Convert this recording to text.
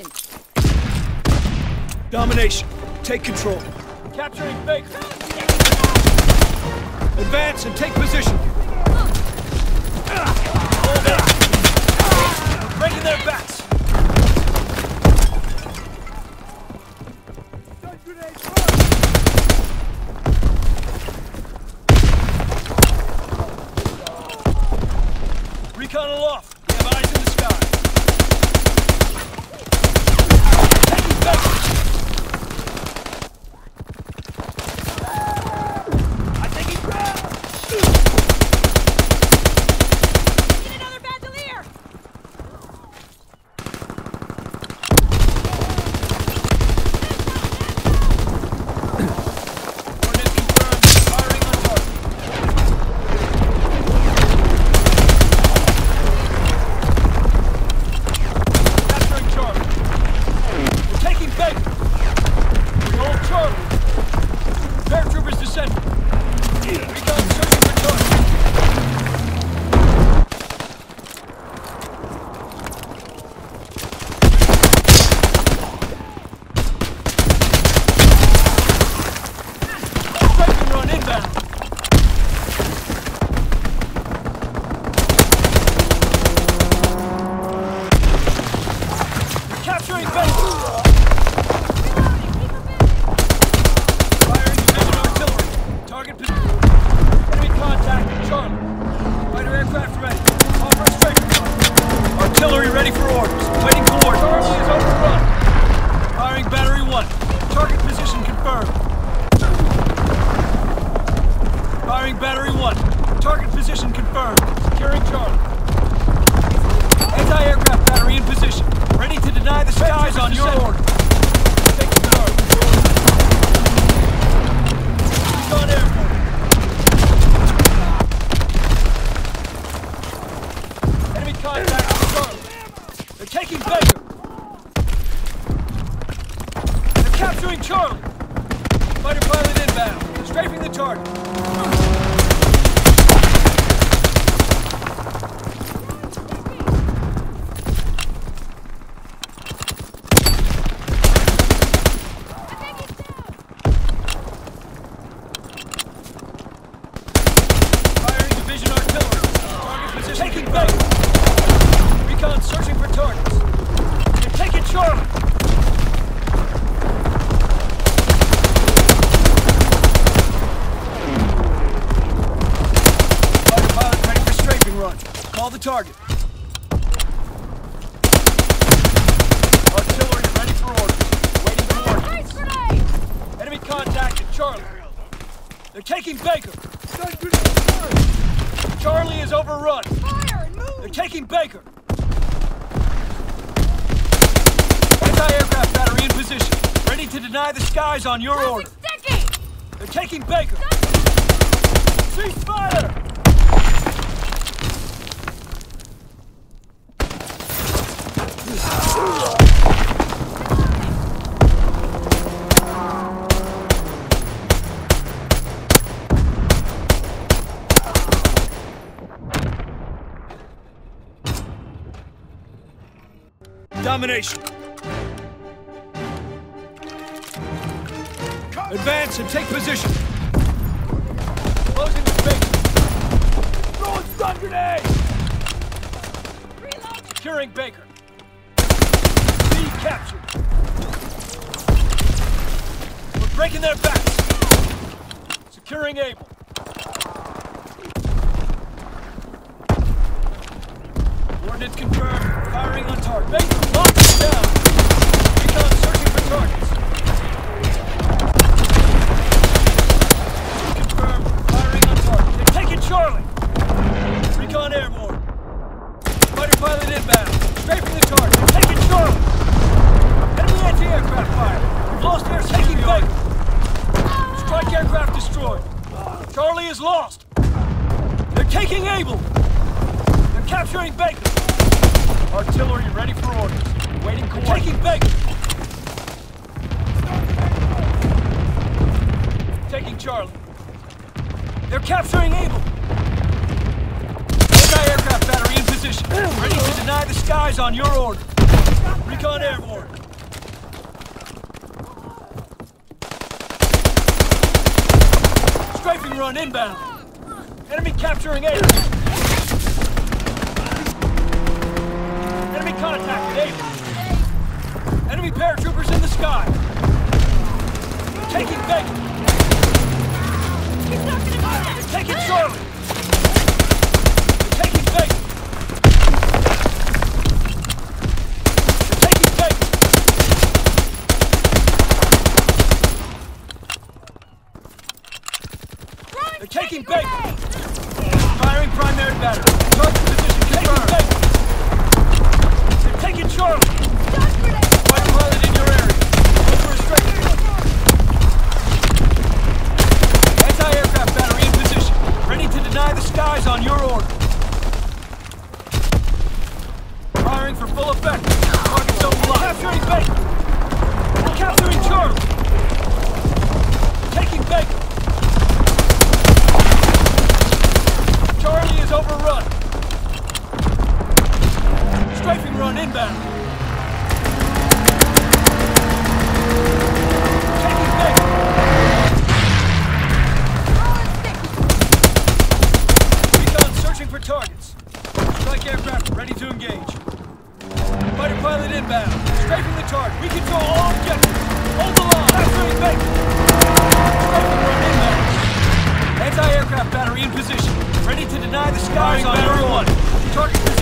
in! Domination. Take control. Capturing Baker. Advance and take position. Breaking their backs. Recon aloft. Position confirmed. Securing Charlie. Anti-aircraft battery in position. Ready to deny the skies on your order. Take. Recon. Enemy contact with Charlie. They're taking Baker. They're capturing Charlie. Fighter pilot inbound. Strafing the target. Firing division artillery. Target position. Taking Baker. Recon searching for targets. They're taking Charlie. Fighter pilot ready for strafing run. Call the target. Artillery ready for orders. Waiting coordinates. Ice grenade! Enemy contact at Charlie. They're taking Baker. Charlie is overrun. Fire and They're taking Baker. Anti-aircraft battery in position. Ready to deny the skies on your order. Sticky! They're taking Baker. Cease fire! Domination. Advance and take position. Closing the space. Throwing stun grenade! Securing Baker. B captured. We're breaking their backs. Securing Able. Coordinates confirmed. Firing on target. Baker locked down. Recon searching for targets. Confirmed. Firing on target. They're taking Charlie. Recon airborne. Fighter pilot inbound. Strafing the target. They're taking Charlie. Enemy anti-aircraft fire. We've lost air taking Baker. Strike aircraft destroyed. Charlie is lost. They're taking Able. They're capturing Baker. Artillery ready for orders. Waiting coordinates. Taking Baker. Taking Charlie. They're capturing Able. Anti-aircraft battery in position. Ready to deny the skies on your order. Recon airborne. Strafing run inbound. Enemy capturing A. Enemy contact at A. Enemy paratroopers in the sky. Taking Baker. He's not gonna do taking Charlie. They're taking Baker. They're taking Baker. Throwing They're taking sticky Baker. grenade! Firing primary battery. Target position confirmed. They're taking Charlie. Stun grenade! Fighter pilot in your area. Look for a straight. Anti-aircraft battery in position. Ready to deny the skies on your order. Firing for full effect. Target zone locked. Capturing Baker. Capturing Charlie. Taking Baker. Charlie is overrun. Strafing run inbound. Strafing the target. We control all objectives. Hold the line. Strafing run. Anti-aircraft battery in position. Ready to deny the skies on everyone. Target